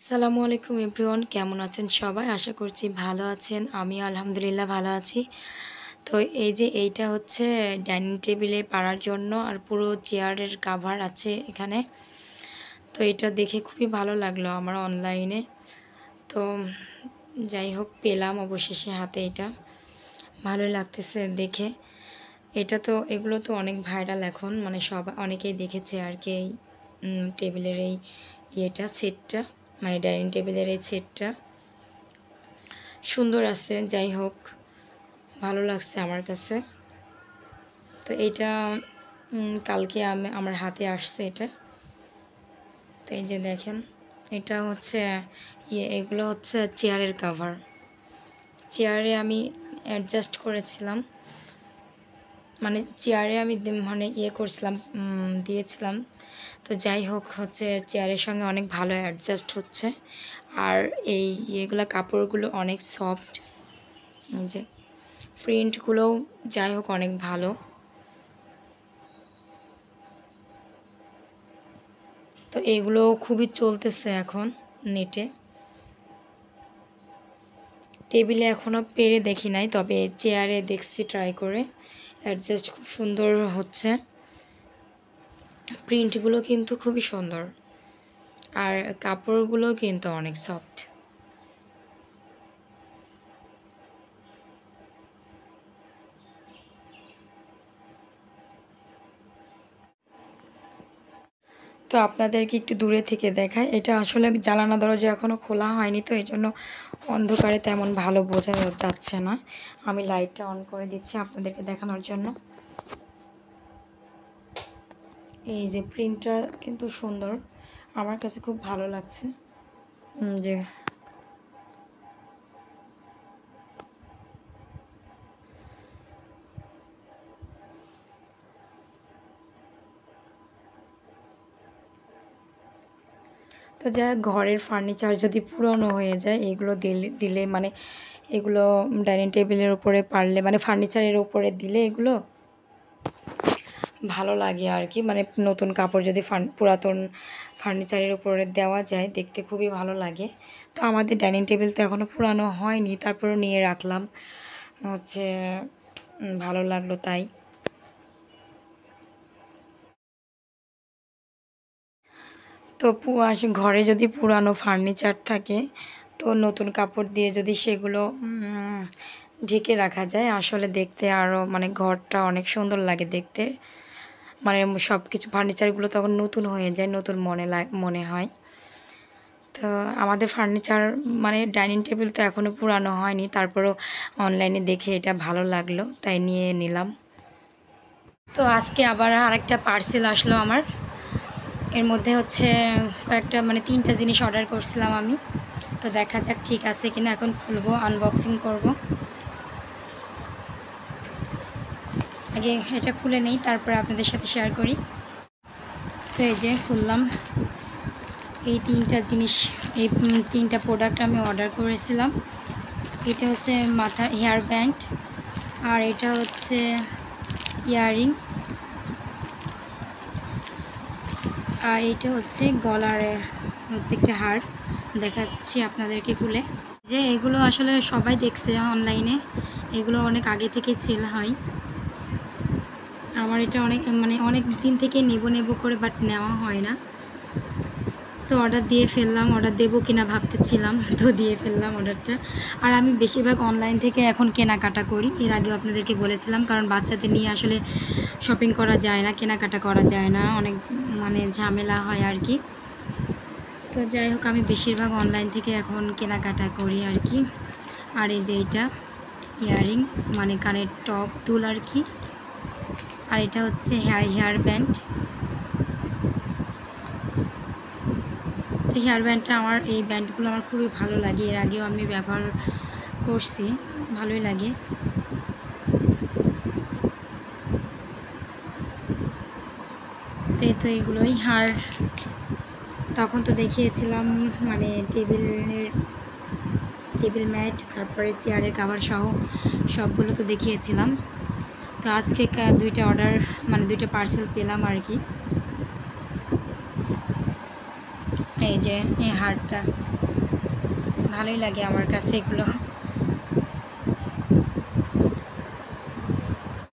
আসসালামু আলাইকুম এভরিওয়ান, কেমন আছেন সবাই? আশা করছি ভালো আছেন। আমি আলহামদুলিল্লাহ ভালো আছি। তো এই যে এইটা হচ্ছে ডাইনিং টেবিলে পাড়ার জন্য আর পুরো চেয়ারের কাভার আছে এখানে। তো এটা দেখে খুবই ভালো লাগল আমার অনলাইনে। তো যাই হোক, পেলাম অবশেষে হাতে এটা। ভালো লাগতেছে দেখে। এটা তো, এগুলো তো অনেক ভাইরাল এখন মানে সব, অনেকেই দেখেছে আর কি এই টেবিলের এই ইয়েটা, সেটটা। মানে ডাইনিং টেবিলের এই সেটটা সুন্দর আছে, যাই হোক, ভালো লাগছে আমার কাছে। তো এটা কালকে আমি, আমার হাতে আসছে এটা। তো এই যে দেখেন, এটা হচ্ছে ইয়ে এগুলো হচ্ছে চেয়ারের কাভার চেয়ারে আমি অ্যাডজাস্ট করেছিলাম। মানে চেয়ারে আমি মানে ইয়ে করছিলাম দিয়েছিলাম। তো যাই হোক, হচ্ছে চেয়ারের সঙ্গে অনেক ভালো অ্যাডজাস্ট হচ্ছে। আর এই ইয়েগুলো, কাপড়গুলো অনেক সফট যে প্রিন্টগুলোও যাই হোক অনেক ভালো। তো এগুলো খুবই চলতেছে এখন নেটে। টেবিলে এখনও পেরে দেখি নাই, তবে চেয়ারে দেখছি ট্রাই করে। অ্যাডজাস্ট খুব সুন্দর হচ্ছে। প্রিন্টগুলো কিন্তু খুবই সুন্দর। আর কাপড়গুলো কিন্তু অনেক সফট তো আপনাদেরকে একটু দূরে থেকে দেখায় এটা আসলে জ্বালানা দরজা এখনও খোলা হয়নি, তো এই জন্য অন্ধকারে তেমন ভালো বোঝা যাচ্ছে না। আমি লাইটটা অন করে দিচ্ছি আপনাদেরকে দেখানোর জন্য। এই যে প্রিন্টটা কিন্তু সুন্দর। আমার কাছে খুব ভালো লাগছে। যে তো যা ঘরের ফার্নিচার যদি পুরনো হয়ে যায়, এগুলো দিলে দিলে মানে এগুলো ডাইনিং টেবিলের উপরে পারলে মানে ফার্নিচারের উপরে দিলে এগুলো ভালো লাগে আর কি। মানে নতুন কাপড় যদি পুরাতন ফার্নিচারের উপরে দেওয়া যায়, দেখতে খুবই ভালো লাগে। তো আমাদের ডাইনিং টেবিল তো এখনও পুরানো হয়নি, তারপরেও নিয়ে রাখলাম। হচ্ছে ভালো লাগল তাই। তো ঘরে যদি পুরানো ফার্নিচার থাকে, তো নতুন কাপড় দিয়ে যদি সেগুলো ঢেকে রাখা যায়, আসলে দেখতে আরও মানে ঘরটা অনেক সুন্দর লাগে দেখতে। মানে সব কিছু ফার্নিচারগুলো তখন নতুন হয়ে যায়, নতুন মনে মনে হয়। তো আমাদের ফার্নিচার মানে ডাইনিং টেবিল তো এখনও পুরানো হয়নি, তারপরও অনলাইনে দেখে এটা ভালো লাগল, তাই নিয়ে নিলাম। তো আজকে আবার আরেকটা পার্সেল আসলো আমার। এর মধ্যে হচ্ছে কয়েকটা মানে তিনটা জিনিস অর্ডার করছিলাম আমি। তো দেখা যাক ঠিক আছে কিনা, এখন খুলবো আনবক্সিং করব। আগে এটা খুলে নেই, তারপরে আপনাদের সাথে শেয়ার করি। তো এই যে খুললাম। এই তিনটা জিনিস, এই তিনটা প্রোডাক্ট আমি অর্ডার করেছিলাম। এটা হচ্ছে মাথা হেয়ার ব্যান্ড আর এটা হচ্ছে ইয়াররিং আর এটা হচ্ছে গলার, হচ্ছে একটা হার। দেখাচ্ছি আপনাদেরকে খুলে। যে এগুলো আসলে সবাই দেখছে অনলাইনে। এগুলো অনেক আগে থেকে সেল হয়। আমার এটা অনেক মানে অনেক দিন থেকে নেব নেব করে বাট নেওয়া হয় না। তো অর্ডার দিয়ে ফেললাম অর্ডার দেবো কিনা ভাবতেছিলাম, তো দিয়ে ফেললাম অর্ডারটা আর আমি বেশিরভাগ অনলাইন থেকে এখন কেনাকাটা করি, এর আগেও আপনাদেরকে বলেছিলাম, কারণ বাচ্চাদের নিয়ে আসলে শপিং করা যায় না, কেনাকাটা করা যায় না, অনেক মানে ঝামেলা হয় আর কি। তো যাই হোক, আমি বেশিরভাগ অনলাইন থেকে এখন কেনাকাটা করি আর কি। আর এই যে এটা ইয়াররিং মানে কানের টপ তুল আর কি। আর এটা হচ্ছে হেয়ার হেয়ার ব্যান্ড হেয়ার ব্যান্ডটা আমার, এই ব্যান্ডগুলো আমার খুবই ভালো লাগে। এর আগেও আমি ব্যবহার করছি, ভালোই লাগে। তো এই তো এগুলোই হার তখন তো দেখিয়েছিলাম মানে টেবিলের টেবিল ম্যাট তারপরে চেয়ারের কাভার সহ সবগুলো তো দেখিয়েছিলাম। তো আজকে দুইটা অর্ডার মানে দুইটা পার্সেল পেলাম আর কি। এই যে এই হারটা। ভালোই লাগে আমার কাছে এগুলো।